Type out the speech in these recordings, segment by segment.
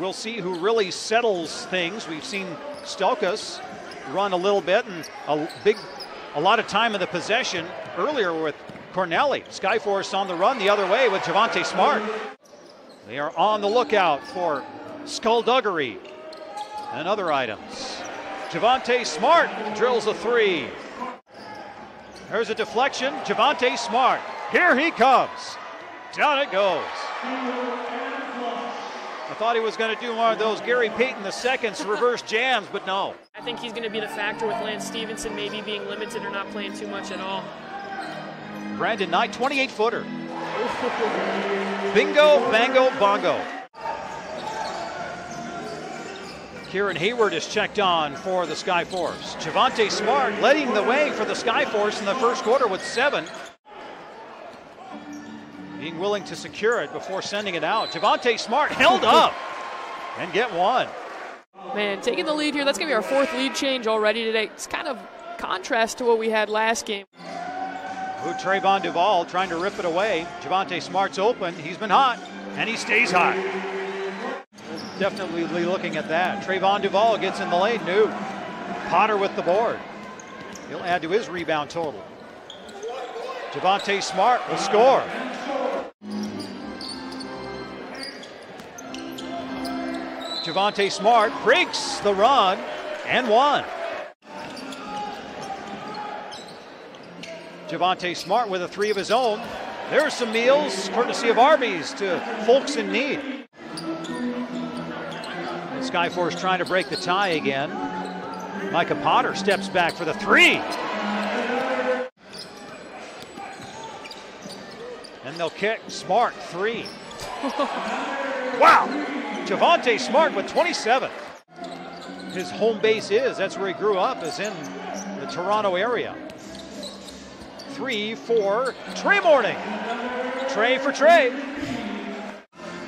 We'll see who really settles things. We've seen Stelkus run a little bit and a big, a lot of time in the possession earlier with Cornelli. Skyforce on the run the other way with Javonte Smart. They are on the lookout for skullduggery and other items. Javonte Smart drills a three. There's a deflection. Javonte Smart. Here he comes. Down it goes. I thought he was going to do one of those Gary Payton the seconds reverse jams, but no. I think he's going to be the factor with Lance Stephenson maybe being limited or not playing too much at all. Brandon Knight, 28 footer. Bingo, bango, bongo. Kieran Hayward is checked on for the Skyforce. Javonte Smart leading the way for the Skyforce in the first quarter with seven. Being willing to secure it before sending it out. Javonte Smart held up and get one. Man, taking the lead here, that's going to be our fourth lead change already today. It's kind of contrast to what we had last game. Who Trevon Duval trying to rip it away. Javonte Smart's open. He's been hot, and he stays hot. Definitely looking at that. Trevon Duval gets in the lane. New. Potter with the board. He'll add to his rebound total. Javonte Smart will score. Javonte Smart breaks the run and one. Javonte Smart with a three of his own. There's some meals courtesy of Arby's to folks in need. Skyforce trying to break the tie again. Micah Potter steps back for the three. And they'll kick Smart three. wow! Javonte Smart with 27. His home base is, that's where he grew up, is in the Toronto area. Three, four, Trey Morning. Trey for Trey.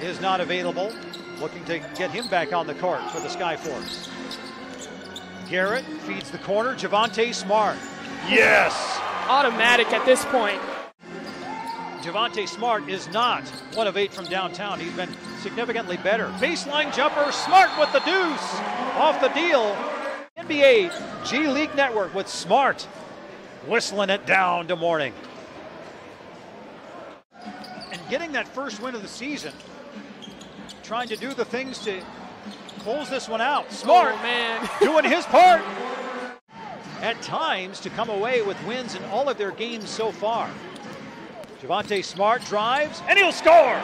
Is not available. Looking to get him back on the court for the Skyforce. Garrett feeds the corner. Javonte Smart. Yes! Automatic at this point. Javonte Smart is not one of eight from downtown. He's been significantly better. Baseline jumper, Smart with the deuce. Off the deal. NBA G League Network with Smart whistling it down to morning. And getting that first win of the season, trying to do the things to close this one out. Smart, oh, man, doing his part. At times to come away with wins in all of their games so far. Javonte Smart drives, and he'll score.